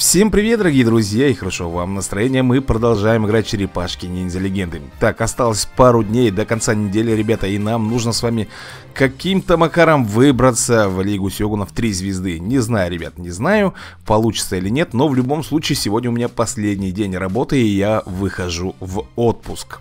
Всем привет, дорогие друзья, и хорошо вам настроение. Мы продолжаем играть черепашки ниндзя легенды. Так, осталось пару дней до конца недели, ребята, и нам нужно с вами каким-то макаром выбраться в Лигу Сёгунов 3 звезды. Не знаю, ребят, не знаю, получится или нет, но в любом случае сегодня у меня последний день работы, и я выхожу в отпуск.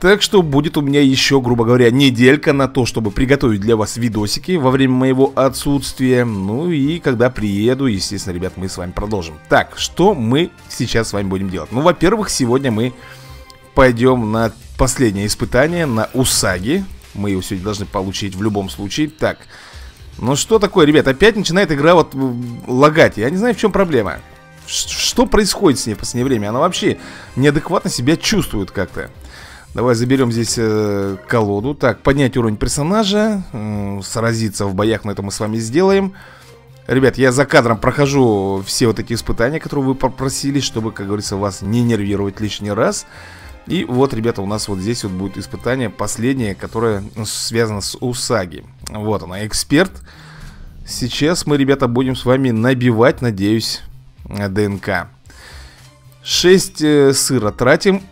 Так что будет у меня еще, грубо говоря, неделька на то, чтобы приготовить для вас видосики во время моего отсутствия. Ну и когда приеду, естественно, ребят, мы с вами продолжим. Так, что мы сейчас с вами будем делать? Ну, во-первых, сегодня мы пойдем на последнее испытание, на Усаги. Мы его сегодня должны получить в любом случае. Так, ну что такое, ребят, опять начинает игра вот лагать. Я не знаю, в чем проблема. Что происходит с ней в последнее время? Она вообще неадекватно себя чувствует как-то. Давай заберем здесь э, колоду. Так, поднять уровень персонажа э, Сразиться в боях, мы это мы с вами сделаем. Ребят, я за кадром прохожу все вот эти испытания, которые вы попросили Чтобы, как говорится, вас не нервировать лишний раз. И вот, ребята, у нас вот здесь вот будет испытание Последнее, которое связано с Усаги. Вот она, эксперт. Сейчас мы, ребята, будем с вами набивать, надеюсь, ДНК. 6 э, сыра тратим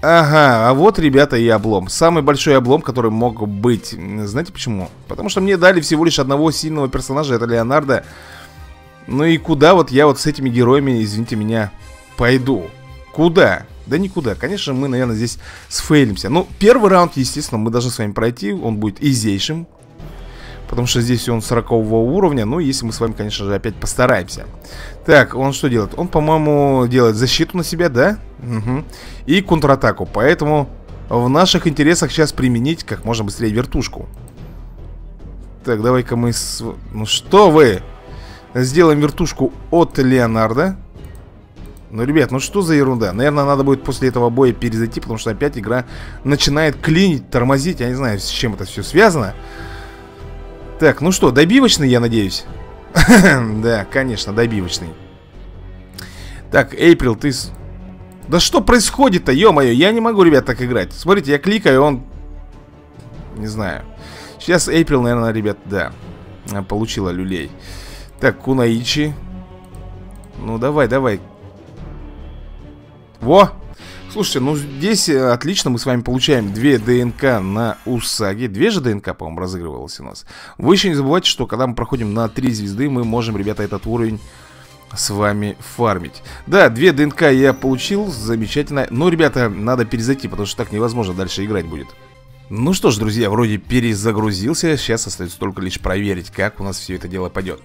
Ага, а вот, ребята, и облом. Самый большой облом, который мог быть. Знаете почему? Потому что мне дали всего лишь одного сильного персонажа Это Леонардо. Ну и куда вот я вот с этими героями, извините меня, пойду? Куда? Да никуда. Конечно, мы, наверное, здесь сфейлимся. Ну, первый раунд, естественно, мы должны с вами пройти. Он будет изейшим Потому что здесь он 40 уровня Ну, если мы с вами, конечно же, опять постараемся Так, он что делает? Он, по-моему, делает защиту на себя, да? Угу. И контратаку Поэтому в наших интересах сейчас применить как можно быстрее вертушку Так, давай-ка мы... С... Ну что вы? Сделаем вертушку от Леонардо ну, ребят, ну что за ерунда? Наверное, надо будет после этого боя перезайти, потому что опять игра начинает клинить, тормозить. Я не знаю, с чем это все связано. Так, ну что, добивочный, я надеюсь? Да, конечно, добивочный. Так, Эйприл, ты... Да что происходит-то, ё-моё, я не могу, ребят, так играть Смотрите, я кликаю, он... Не знаю Сейчас Эйприл, наверное, ребят, да Получила люлей Так, Кунаичи Ну, давай, давай Во! Слушайте, ну здесь э, отлично мы с вами получаем две ДНК на Усаге. Две же ДНК, по-моему, разыгрывалось у нас. Вы еще не забывайте, что когда мы проходим на три звезды Мы можем, ребята, этот уровень с вами фармить. Да, две ДНК я получил, замечательно. Но, ребята, надо перезайти, потому что так невозможно дальше играть будет. Ну что ж, друзья, вроде перезагрузился Сейчас остается только лишь проверить, как у нас все это дело пойдет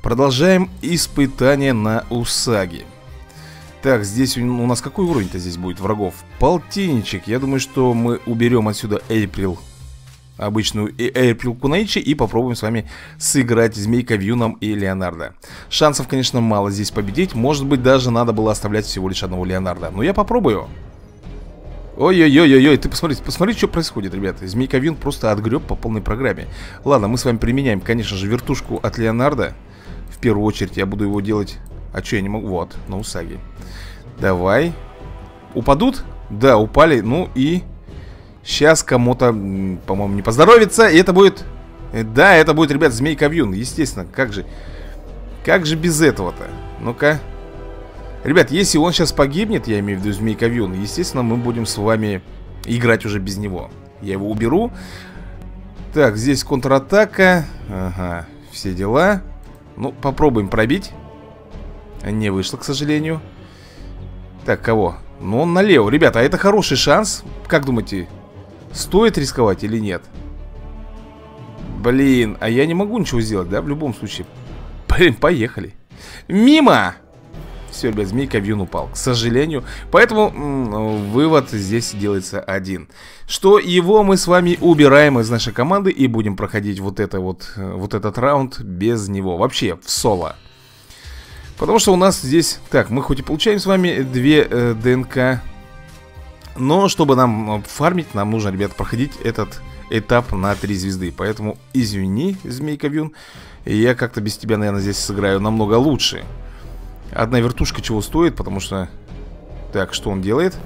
Продолжаем испытание на Усаге так, здесь у, нас какой уровень-то здесь будет врагов? Полтинничек. Я думаю, что мы уберем отсюда Эйприл. Обычную Эйприл Кунайчи и попробуем с вами сыграть Змейка Вьюном и Леонардо. Шансов, конечно, мало здесь победить. Может быть, даже надо было оставлять всего лишь одного Леонардо. Но я попробую. Ой-ой-ой-ой, ты посмотри, посмотри, что происходит, ребята. Змейка Вьюн просто отгреб по полной программе. Ладно, мы с вами применяем, конечно же, вертушку от Леонардо. В первую очередь я буду его делать а что я не могу? Вот, на Усаги Давай. Упадут? Да, упали. Ну и Сейчас кому-то, по-моему, не поздоровится И это будет э, Да, это будет, ребят, Змейка Вьюн Естественно, как же Как же без этого-то? Ну-ка. Ребят, если он сейчас погибнет Я имею в виду Змейка Вьюн Естественно, мы будем с вами играть уже без него. Я его уберу. Так, здесь контратака. Ага, все дела. Ну, попробуем пробить не вышло, к сожалению Так, кого? Ну, он налево Ребята, а это хороший шанс Как думаете, стоит рисковать или нет? Блин, а я не могу ничего сделать, да? В любом случае Блин, поехали Мимо! Все, ребят, змейка вьюн упал, к сожалению Поэтому вывод здесь делается один Что его мы с вами убираем из нашей команды И будем проходить вот, это вот, э, вот этот раунд без него Вообще, в соло Потому что у нас здесь... Так, мы хоть и получаем с вами две э, ДНК, но чтобы нам э, фармить, нам нужно, ребят, проходить этот этап на три звезды. Поэтому извини, Змейка Вьюн, я как-то без тебя, наверное, здесь сыграю намного лучше. Одна вертушка чего стоит, потому что... Так, что он делает?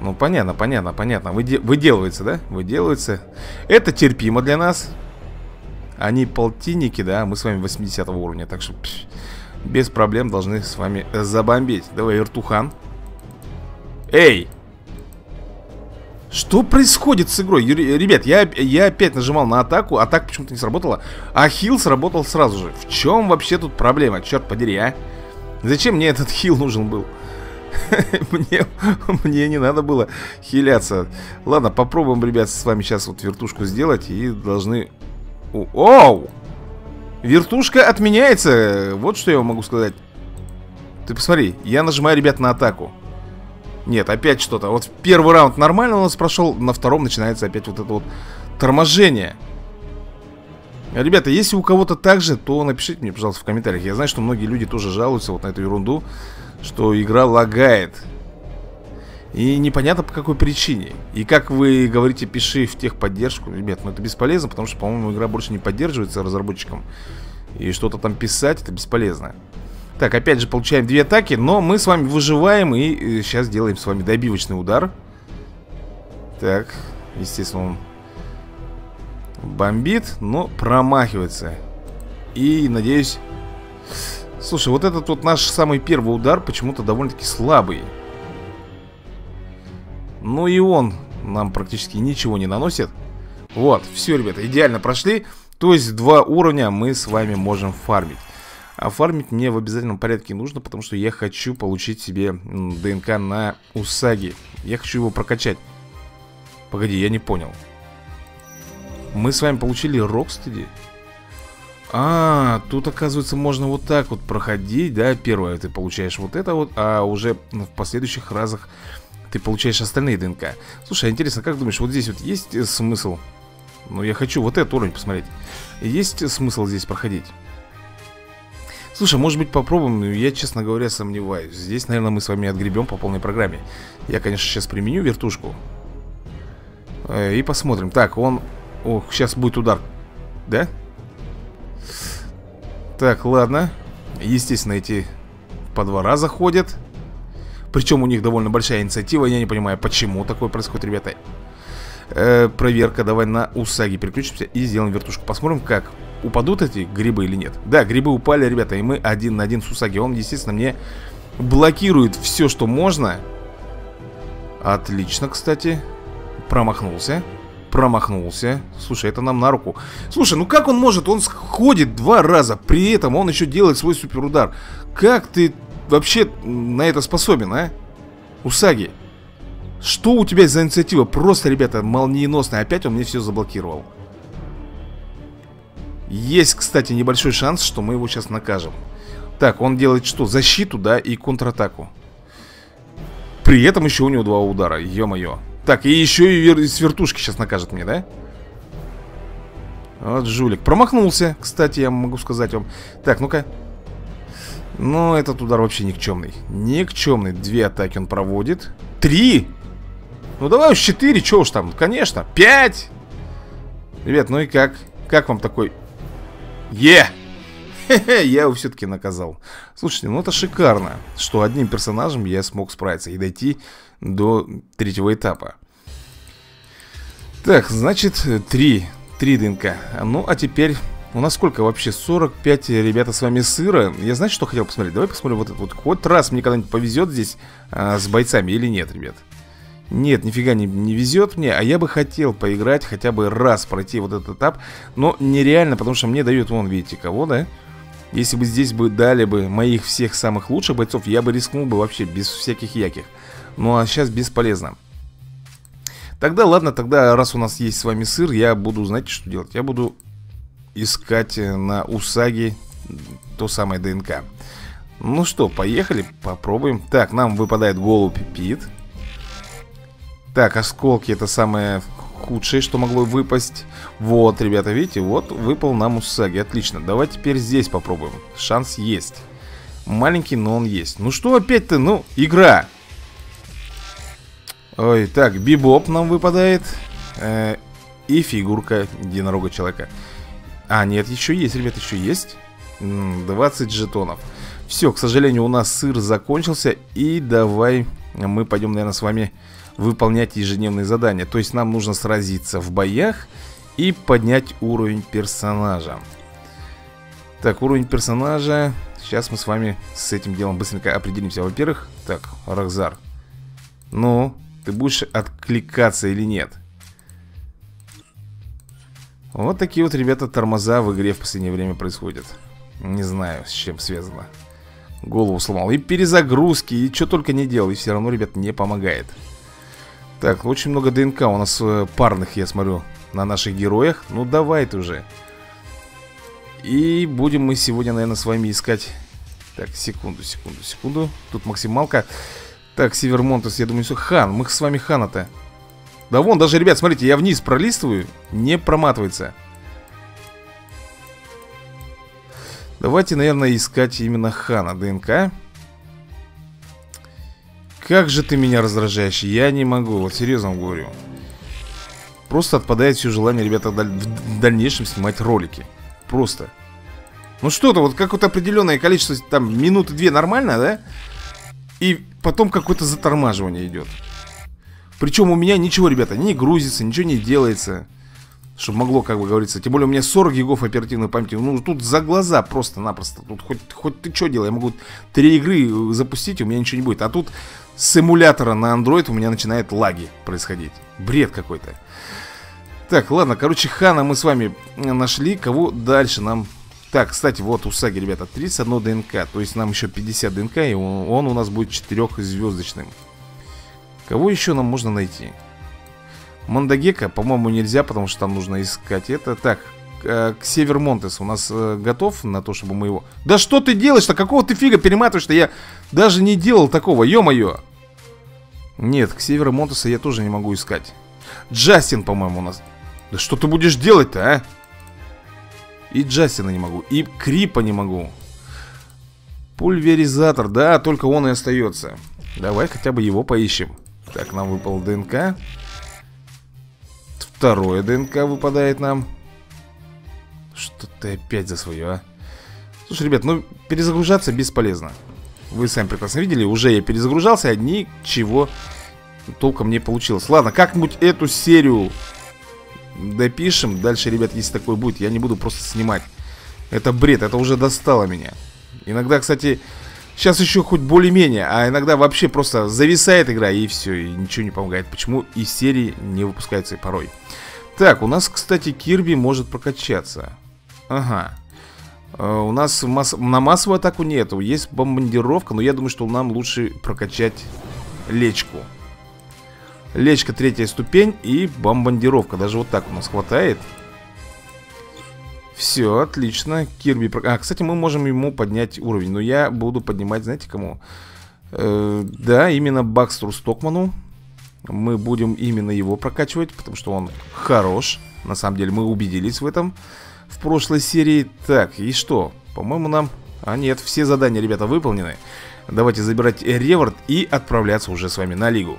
Ну, понятно, понятно, понятно. Выде... Выделывается, да? Выделывается. Это терпимо для нас. Они полтинники, да? Мы с вами 80 уровня, так что... Пш, без проблем должны с вами забомбить. Давай, вертухан. Эй! Что происходит с игрой? Ребят, я, я опять нажимал на атаку, атака почему-то не сработала, а хил сработал сразу же. В чем вообще тут проблема? Черт подери, а? Зачем мне этот хил нужен был? мне, мне не надо было хиляться. Ладно, попробуем, ребят, с вами сейчас вот вертушку сделать и должны... Оу! Вертушка отменяется. Вот что я вам могу сказать. Ты посмотри, я нажимаю, ребят, на атаку. Нет, опять что-то. Вот первый раунд нормально у нас прошел, на втором начинается опять вот это вот торможение. Ребята, если у кого-то так же, то напишите мне, пожалуйста, в комментариях. Я знаю, что многие люди тоже жалуются вот на эту ерунду, что игра лагает. И непонятно по какой причине. И как вы говорите, пиши в техподдержку. Ребят, ну это бесполезно, потому что, по-моему, игра больше не поддерживается разработчиком. И что-то там писать, это бесполезно. Так, опять же получаем две атаки, но мы с вами выживаем и сейчас э, делаем с вами добивочный удар. Так, естественно, он бомбит, но промахивается. И, надеюсь... Слушай, вот этот вот наш самый первый удар почему-то довольно-таки слабый. Ну и он нам практически ничего не наносит. Вот, все, ребята, идеально прошли. То есть два уровня мы с вами можем фармить. Оформить мне в обязательном порядке нужно, потому что я хочу получить себе ДНК на Усаги. Я хочу его прокачать. Погоди, я не понял. Мы с вами получили Рокстеди? А, тут, оказывается, можно вот так вот проходить, да? Первое, ты получаешь вот это вот, а уже в последующих разах ты получаешь остальные ДНК. Слушай, а интересно, как думаешь, вот здесь вот есть э, смысл? Ну, я хочу вот этот уровень посмотреть. Есть смысл здесь проходить? Слушай, может быть попробуем, я, честно говоря, сомневаюсь Здесь, наверное, мы с вами отгребем по полной программе Я, конечно, сейчас применю вертушку э, И посмотрим Так, он... Ох, сейчас будет удар Да? Так, ладно Естественно, эти по два раза ходят Причем у них довольно большая инициатива Я не понимаю, почему такое происходит, ребята. Э, Проверка, давай на Усаги переключимся И сделаем вертушку. Посмотрим, как упадут эти грибы или нет. Да, грибы упали, ребята, и мы один на один с Усаги. Он, естественно, мне блокирует все, что можно. Отлично, кстати. Промахнулся. Промахнулся. Слушай, это нам на руку. Слушай, ну как он может? Он сходит два раза. При этом он еще делает свой суперудар. Как ты вообще на это способен, а? Усаги Что у тебя за инициатива? Просто, ребята, молниеносная Опять он мне все заблокировал есть, кстати, небольшой шанс, что мы его сейчас накажем Так, он делает что? Защиту, да, и контратаку При этом еще у него два удара, ё-моё Так, и еще и с вертушки сейчас накажет мне, да? Вот жулик Промахнулся, кстати, я могу сказать вам Так, ну-ка Ну, этот удар вообще никчемный Никчемный Две атаки он проводит Три! Ну, давай уж четыре, что уж там Конечно, пять! Ребят, ну и как? Как вам такой Е! я его все-таки наказал. Слушайте, ну это шикарно, что одним персонажем я смог справиться и дойти до третьего этапа. Так, значит, три. Три ДНК. Ну, а теперь... У нас сколько вообще? 45, ребята, с вами сыра. Я знаете, что хотел посмотреть? Давай посмотрим вот этот вот. Хоть раз мне когда-нибудь повезет здесь а, с бойцами или нет, ребят. Нет, нифига не, не везет мне, а я бы хотел поиграть хотя бы раз пройти вот этот этап, но нереально, потому что мне дают, вон, видите, кого, да? Если бы здесь бы дали бы моих всех самых лучших бойцов, я бы рискнул бы вообще без всяких яких. Ну а сейчас бесполезно. Тогда ладно, тогда раз у нас есть с вами сыр, я буду, знаете, что делать? Я буду искать на Усаги то самое ДНК. Ну что, поехали, попробуем. Так, нам выпадает голубь Пит. Так, осколки это самое худшее, что могло выпасть. Вот, ребята, видите, вот выпал нам Усаги Отлично, давай теперь здесь попробуем. Шанс есть. Маленький, но он есть. Ну что опять-то, ну, игра. Ой, так, Бибоп нам выпадает. Э, И фигурка единорога человека А, нет, еще есть, ребят, еще есть 20 жетонов Все, к сожалению, у нас сыр закончился И давай мы пойдем, наверное, с вами выполнять ежедневные задания. То есть нам нужно сразиться в боях и поднять уровень персонажа. Так, уровень персонажа. Сейчас мы с вами с этим делом быстренько определимся Во-первых, так, Рахзар Ну, ты будешь откликаться или нет? Вот такие вот, ребята, тормоза в игре в последнее время происходят. Не знаю, с чем связано. Голову сломал. И перезагрузки, и что только не делал И все равно, ребят, не помогает. Так, очень много ДНК у нас э, парных, я смотрю На наших героях. Ну давай ты уже. И будем мы сегодня, наверное, с вами искать. Так, секунду, секунду, секунду. Тут максималка. Так, Севермонтес, я думаю, все Хан, мы с вами Хана-то Да вон, даже, ребят, смотрите, я вниз пролистываю Не проматывается. Давайте, наверное, искать именно Хана ДНК. Как же ты меня раздражаешь? Я не могу, вот серьезно говорю. Просто отпадает все желание, ребята, в дальнейшем снимать ролики. Просто. Ну что-то, вот какое-то определенное количество Там минуты две нормально, да? И потом какое-то затормаживание идет Причем у меня ничего, ребята, не грузится, ничего не делается чтобы могло, как бы говорится. Тем более у меня 40 гигов оперативной памяти. Ну, тут за глаза просто-напросто. Тут хоть, хоть ты что делай, я могу три игры запустить, у меня ничего не будет. А тут с эмулятора на Android у меня начинает лаги происходить. Бред какой-то. Так, ладно, короче, Хана мы с вами нашли. Кого дальше нам... Так, кстати, вот у Саги, ребята, 31 ДНК. То есть нам еще 50 ДНК И он, он у нас будет четырехзвездочным Кого еще нам можно найти? Мандагека, по-моему, нельзя, потому что там нужно искать это. Так, э, к Север Монтес у нас э, готов на то, чтобы мы его... Да что ты делаешь-то? Какого ты фига перематываешь-то? Я даже не делал такого, ё-моё. Нет, к Северу Монтеса я тоже не могу искать. Джастин, по-моему, у нас... Да что ты будешь делать-то, а? И Джастина не могу, и Крипа не могу. Пульверизатор, да, только он и остается. Давай хотя бы его поищем. Так, нам выпал ДНК. Второе ДНК выпадает нам. Что ты опять за свое, а? Слушай, ребят, ну перезагружаться бесполезно. Вы сами прекрасно видели, уже я перезагружался, а ничего толком не получилось. Ладно, как-нибудь эту серию допишем. Дальше, ребят, если такое будет, я не буду просто снимать. Это бред, это уже достало меня. Иногда, кстати, Сейчас еще хоть более-менее, а иногда вообще просто зависает игра и все, и ничего не помогает. Почему из серии не выпускается порой. Так, у нас, кстати, Кирби может прокачаться. Ага. Uh, у нас масс... на массовую атаку нету Есть бомбардировка, но я думаю, что нам лучше прокачать лечку Лечка третья ступень и бомбардировка Даже вот так у нас хватает все, отлично. Кирби... А, кстати, мы можем ему поднять уровень. Но я буду поднимать, знаете, кому? Э, да, именно Бакстеру Стокману. Мы будем именно его прокачивать, потому что он хорош. На самом деле, мы убедились в этом в прошлой серии. Так, и что? По-моему, нам... А нет, все задания, ребята, выполнены. Давайте забирать реворд и отправляться уже с вами на лигу.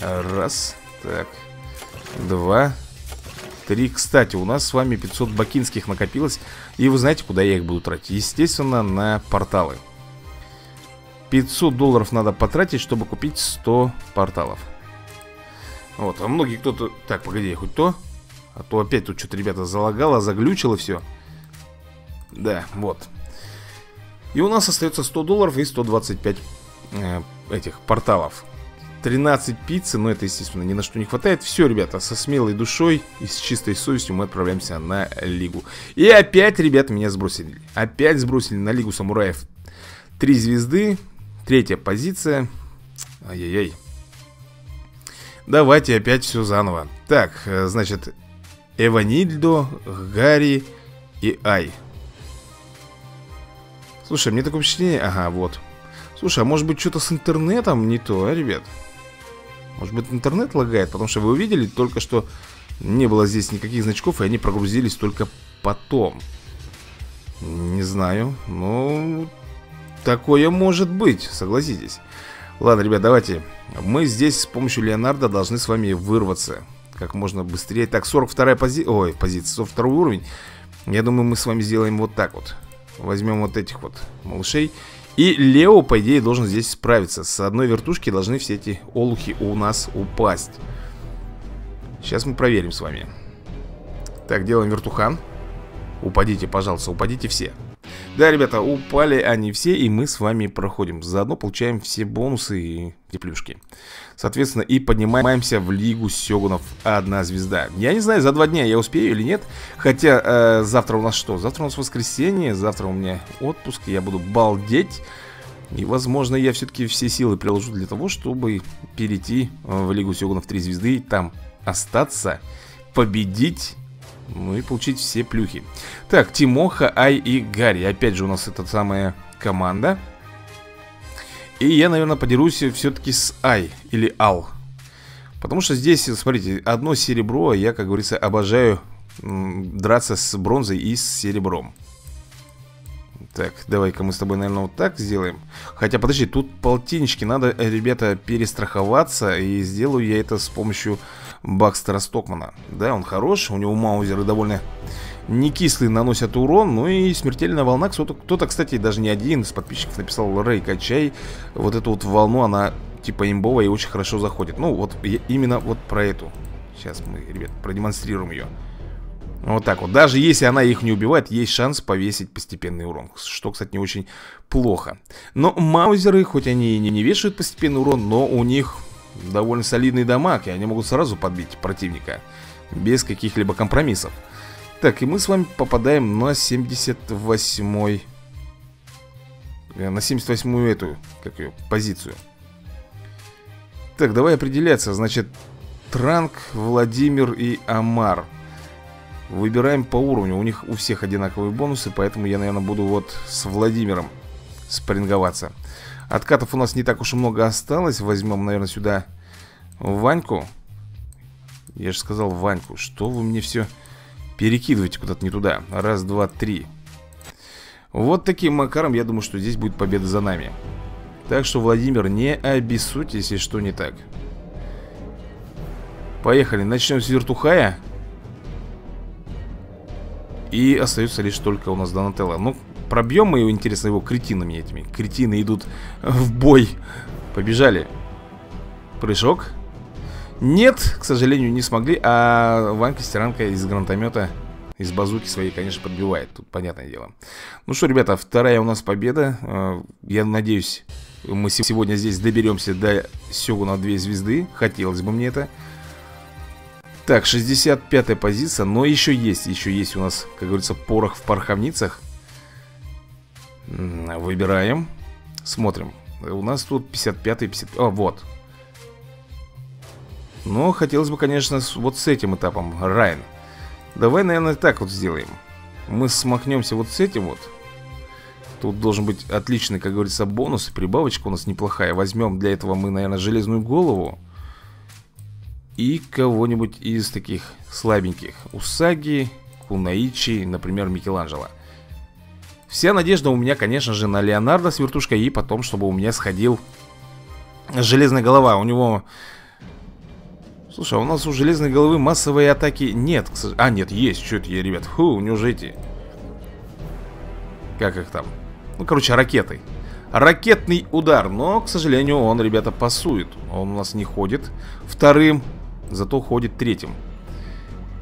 Раз, так, два, Три, кстати, у нас с вами 500 бакинских накопилось И вы знаете, куда я их буду тратить? Естественно, на порталы. 500 долларов надо потратить, чтобы купить 100 порталов. Вот, а многие кто-то... Так, погоди, хоть то А то опять тут что-то, ребята, залагало, заглючило все Да, вот. И у нас остается 100 долларов и 125 э, этих порталов 13 пиццы, но это, естественно, ни на что не хватает. Все, ребята, со смелой душой и с чистой совестью мы отправляемся на Лигу. И опять, ребята, меня сбросили. Опять сбросили на Лигу Самураев. Три звезды, третья позиция. Ай-яй-яй. Давайте опять все заново. Так, э, значит, Эванильдо, Гарри и Ай. Слушай, мне такое впечатление... Ага, вот. Слушай, а может быть что-то с интернетом не то, а, ребят? Может быть интернет лагает, потому что вы увидели только что не было здесь никаких значков, и они прогрузились только потом. Не знаю, но такое может быть, согласитесь. Ладно, ребят, давайте. Мы здесь с помощью Леонардо должны с вами вырваться как можно быстрее. Так, 42 позиция, ой, позиция, 42 уровень. Я думаю, мы с вами сделаем вот так вот. Возьмем вот этих вот малышей и Лео, по идее, должен здесь справиться. С одной вертушки должны все эти олухи у нас упасть. Сейчас мы проверим с вами. Так, делаем вертухан. Упадите, пожалуйста, упадите все Да, ребята, упали они все, и мы с вами проходим. Заодно получаем все бонусы и теплюшки. Соответственно, и поднимаемся в Лигу Сёгунов одна звезда. Я не знаю, за два дня я успею или нет. Хотя э, завтра у нас что? Завтра у нас воскресенье, завтра у меня отпуск, я буду балдеть. И, возможно, я все-таки все силы приложу для того, чтобы перейти в Лигу Сёгунов 3 звезды, там остаться, победить ну и получить все плюхи. Так, Тимоха, Ай и Гарри. Опять же у нас эта самая команда. И я, наверное, подерусь все-таки с Ай Или Ал. Потому что здесь, смотрите, одно серебро Я, как говорится, обожаю драться с бронзой и с серебром. Так, давай-ка мы с тобой, наверное, вот так сделаем. Хотя, подожди, тут полтиннички Надо, ребята, перестраховаться И сделаю я это с помощью Бакстера Стокмана Да, он хорош, у него маузеры довольно не кислые наносят урон, ну и смертельная волна. Кто-то, кстати, даже не один из подписчиков написал, Рэй, качай вот эту вот волну, она типа имбовая и очень хорошо заходит. Ну, вот именно вот про эту. Сейчас мы, ребят, продемонстрируем ее. Вот так вот. Даже если она их не убивает, есть шанс повесить постепенный урон. Что, кстати, не очень плохо. Но маузеры, хоть они и не, не вешают постепенный урон, но у них довольно солидный дамаг, и они могут сразу подбить противника. Без каких-либо компромиссов. Так, и мы с вами попадаем на 78 э, На 78-ю эту, как ее, позицию. Так, давай определяться. Значит, Транк, Владимир и Амар. Выбираем по уровню. У них у всех одинаковые бонусы, поэтому я, наверное, буду вот с Владимиром спарринговаться. Откатов у нас не так уж и много осталось. Возьмем, наверное, сюда Ваньку. Я же сказал Ваньку. Что вы мне все перекидываете куда-то не туда? Раз, два, три. Вот таким макаром, я думаю, что здесь будет победа за нами. Так что, Владимир, не обессудьте, если что не так. Поехали, начнем с вертухая. И остается лишь только у нас Донателло. Ну, Пробьем мы его, интересно, его кретинами этими. Кретины идут в бой. Побежали. Прыжок. Нет, к сожалению, не смогли. А Ванька Стиранка из гранатомета, из базуки своей, конечно, подбивает. Тут понятное дело. Ну что, ребята, вторая у нас победа. Э, я надеюсь, мы сегодня здесь доберемся до Сёгуна 2 звезды. Хотелось бы мне это. Так, 65-я позиция, но еще есть, еще есть у нас, как говорится, порох в пороховницах. Выбираем. Смотрим. У нас тут 55 и 50... О, вот. Но хотелось бы, конечно, вот с этим этапом. Райн. Давай, наверное, так вот сделаем. Мы смахнемся вот с этим вот. Тут должен быть отличный, как говорится, бонус. Прибавочка у нас неплохая. Возьмем для этого мы, наверное, железную голову. И кого-нибудь из таких слабеньких. Усаги, Кунаичи, например, Микеланджело. Вся надежда у меня, конечно же, на Леонардо с вертушкой И потом, чтобы у меня сходил Железная голова. У него... Слушай, а у нас у Железной головы массовые атаки нет А, нет, есть, что это ребят Фу, же эти Как их там? Ну, короче, ракеты. Ракетный удар, но, к сожалению, он, ребята, пасует. Он у нас не ходит вторым Зато ходит третьим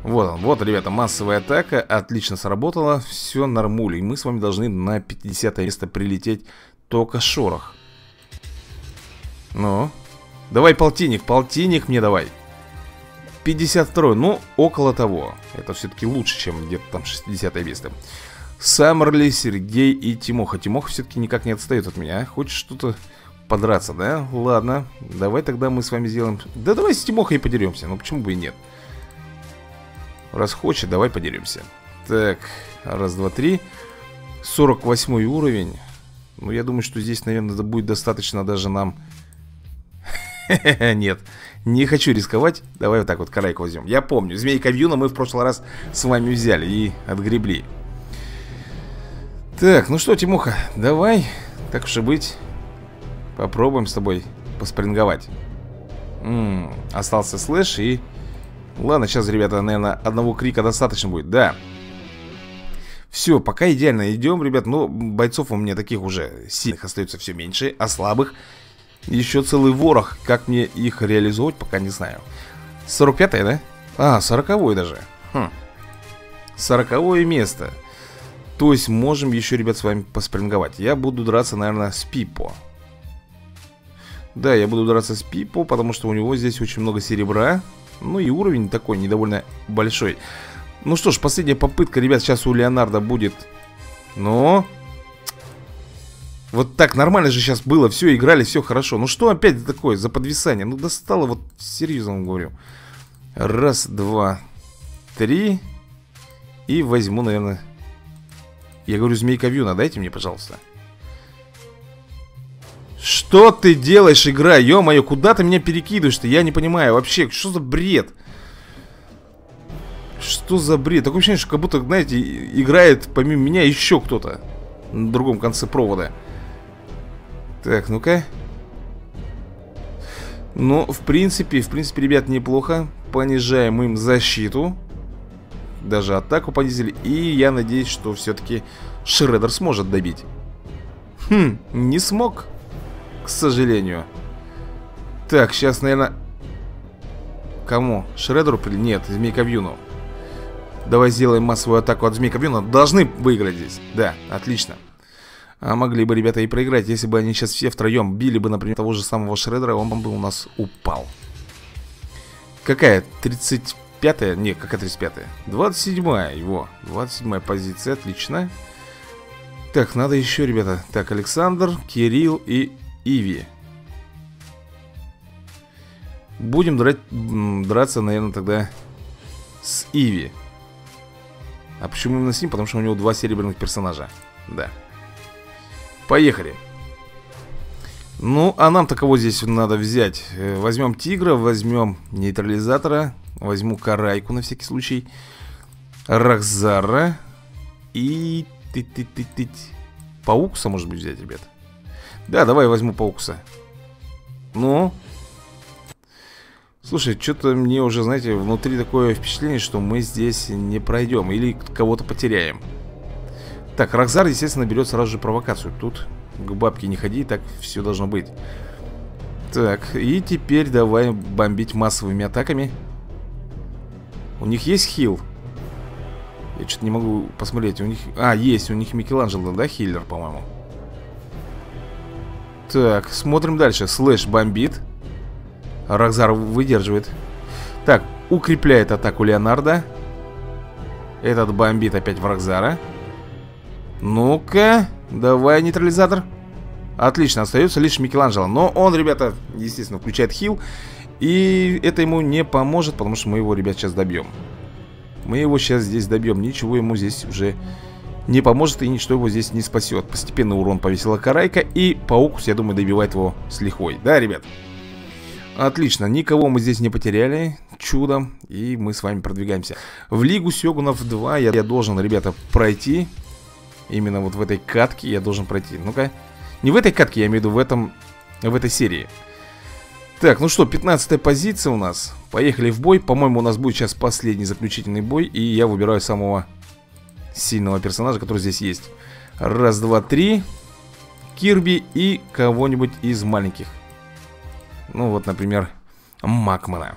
вот вот, ребята, массовая атака Отлично сработала, все нормуль И мы с вами должны на 50 место прилететь Только шорох. Ну Давай полтинник, полтинник мне давай. 52 ну, около того. Это все-таки лучше, чем где-то там 60 место. Саммерли, Сергей и Тимоха. Тимоха все-таки никак не отстает от меня. Хочешь что-то подраться, да? Ладно, давай тогда мы с вами сделаем. Да давай с Тимохой подеремся, ну почему бы и нет Раз хочет, давай подеремся Так, раз, два, три. 48 уровень. Ну, я думаю, что здесь, наверное, будет достаточно даже нам. Нет, не хочу рисковать. Давай вот так вот карайку возьмем. Я помню, змейка Вьюна мы в прошлый раз с вами взяли И отгребли. Так, ну что, Тимуха, давай Так уж и быть. Попробуем с тобой поспринговать. М -м, Остался слэш и Ладно, сейчас, ребята, наверное, одного крика достаточно будет. Да. Все, пока идеально идем, ребят Но бойцов у меня таких уже сильных остается все меньше А слабых еще целый ворох. Как мне их реализовать, пока не знаю. 45-е, да? А, 40 даже. Хм. 40 место. То есть можем еще, ребят, с вами поспринговать. Я буду драться, наверное, с Пипо Да, я буду драться с Пипо Потому что у него здесь очень много серебра Ну и уровень такой недовольно большой. Ну что ж, последняя попытка, ребят Сейчас у Леонардо будет. Ну... Вот так нормально же сейчас было, все, играли, все хорошо. Ну что опять такое за подвисание? Ну достало, вот серьезно говорю. Раз, два, три. И возьму, наверное Я говорю, змейка Вьюна, дайте мне, пожалуйста Что ты делаешь, игра? Ё-моё, куда ты меня перекидываешь-то? Я не понимаю вообще, что за бред? Что за бред? Такое ощущение, что как будто, знаете, играет помимо меня еще кто-то На другом конце провода так, ну-ка. Ну, в принципе, в принципе, ребят, неплохо. Понижаем им защиту. Даже атаку понизили. И я надеюсь, что все-таки Шредер сможет добить. Хм, не смог. К сожалению. Так, сейчас, наверное... Кому? Шредеру? Нет, Змейковьюну. Давай сделаем массовую атаку от Змейковьюна. Должны выиграть здесь. Да, отлично. А могли бы ребята и проиграть, если бы они сейчас все втроем били бы, например, того же самого Шредера, он бы у нас упал. Какая? 35-я? Не, какая 35-я? 27-я его. 27-я позиция, отлично. Так, надо еще, ребята. Так, Александр, Кирилл и Иви. Будем драть, драться, наверное, тогда с Иви. А почему именно с ним? Потому что у него два серебряных персонажа. Да. Поехали. Ну, а нам-то кого здесь надо взять? Э, возьмем тигра, возьмем нейтрализатора, возьму карайку на всякий случай, Рахзара и... Ты -ты -ты -ты. Паукса, может быть, взять, ребят? Да, давай возьму паукса. Ну? Слушай, что-то мне уже, знаете, внутри такое впечатление, что мы здесь не пройдем или кого-то потеряем. Так, Рокзар, естественно, берет сразу же провокацию Тут к бабке не ходи, так все должно быть Так, и теперь давай бомбить массовыми атаками У них есть хил? Я что-то не могу посмотреть У них... А, есть, у них Микеланджело, да, хиллер, по-моему Так, смотрим дальше. Слэш бомбит. Рокзар выдерживает. Так, укрепляет атаку Леонардо. Этот бомбит опять в Рокзара. Ну-ка, давай нейтрализатор. Отлично, остается лишь Микеланджело. Но он, ребята, естественно, включает хил. И это ему не поможет Потому что мы его, ребят, сейчас добьем. Мы его сейчас здесь добьем. Ничего ему здесь уже не поможет И ничто его здесь не спасет. Постепенно урон повесила Карайка И Паукус, я думаю, добивает его с лихвой. Да, ребят? Отлично, никого мы здесь не потеряли. Чудом И мы с вами продвигаемся. В Лигу Сёгунов 2 я, я должен, ребята, пройти. Именно вот в этой катке я должен пройти. Ну-ка. Не в этой катке, я имею в виду в этом В этой серии. Так, ну что, 15 позиция у нас. Поехали в бой. По-моему, у нас будет сейчас последний заключительный бой И я выбираю самого сильного персонажа, который здесь есть. Раз, два, три. Кирби и кого-нибудь из маленьких. Ну вот, например, Макмана.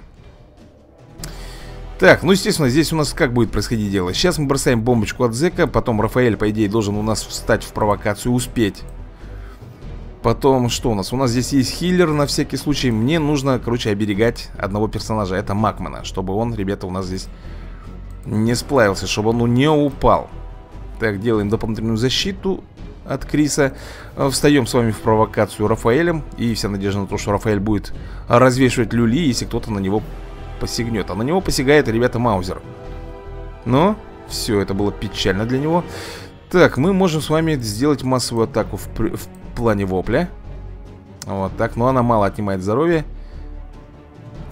Так, ну естественно, здесь у нас как будет происходить дело? Сейчас мы бросаем бомбочку от Зека Потом Рафаэль, по идее, должен у нас встать в провокацию Успеть. Потом, что у нас? У нас здесь есть хиллер на всякий случай. Мне нужно, короче, оберегать одного персонажа. Это Макмана Чтобы он, ребята, у нас здесь не сплавился Чтобы он не упал. Так, делаем дополнительную защиту от Криса. Встаем с вами в провокацию Рафаэлем. И вся надежда на то, что Рафаэль будет развешивать люли Если кто-то на него посягнет А на него посягает, ребята, Маузер. Но все, это было печально для него. Так, мы можем с вами сделать массовую атаку в, в плане вопля. Вот так, но она мало отнимает здоровье.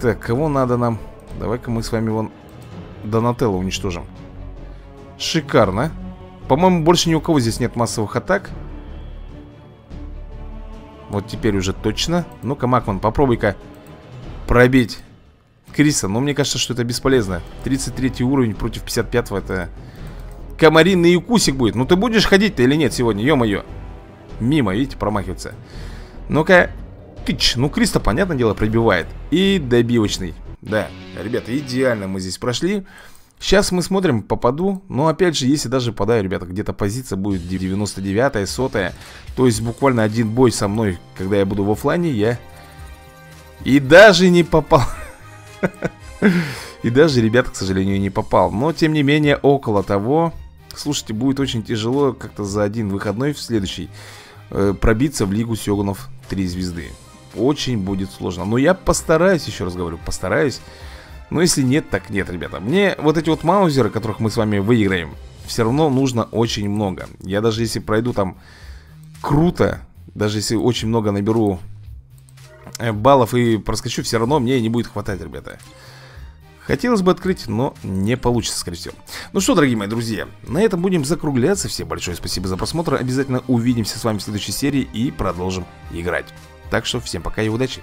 Так, кого надо нам? Давай-ка мы с вами вон Донателло уничтожим. Шикарно. По-моему, больше ни у кого здесь нет массовых атак. Вот теперь уже точно. Ну-ка, Макман, попробуй-ка пробить Криса, но мне кажется, что это бесполезно. 33 уровень против 55 это комаринный укусик будет. Ну ты будешь ходить-то или нет сегодня, ё-моё. Мимо, видите, промахивается. Ну-ка, тыч. Ну Криста, понятное дело, пробивает И добивочный Да, ребята, идеально мы здесь прошли. Сейчас мы смотрим, попаду. Но опять же, если даже попадаю, ребята Где-то позиция будет 99-я, 100 То есть буквально один бой со мной Когда я буду в офлайне, я И даже не попал. И даже, ребята, к сожалению, не попал. Но, тем не менее, около того Слушайте, будет очень тяжело как-то за один выходной в следующий э, Пробиться в Лигу Сёгунов 3 звезды Очень будет сложно. Но я постараюсь, еще раз говорю, постараюсь. Но если нет, так нет, ребята. Мне вот эти вот маузеры, которых мы с вами выиграем Все равно нужно очень много. Я даже если пройду там круто Даже если очень много наберу э, баллов и проскочу Все равно мне не будет хватать, ребята. Хотелось бы открыть, но не получится, скорее всего. Ну что, дорогие мои друзья, на этом будем закругляться. Всем большое спасибо за просмотр. Обязательно увидимся с вами в следующей серии и продолжим играть Так что всем пока и удачи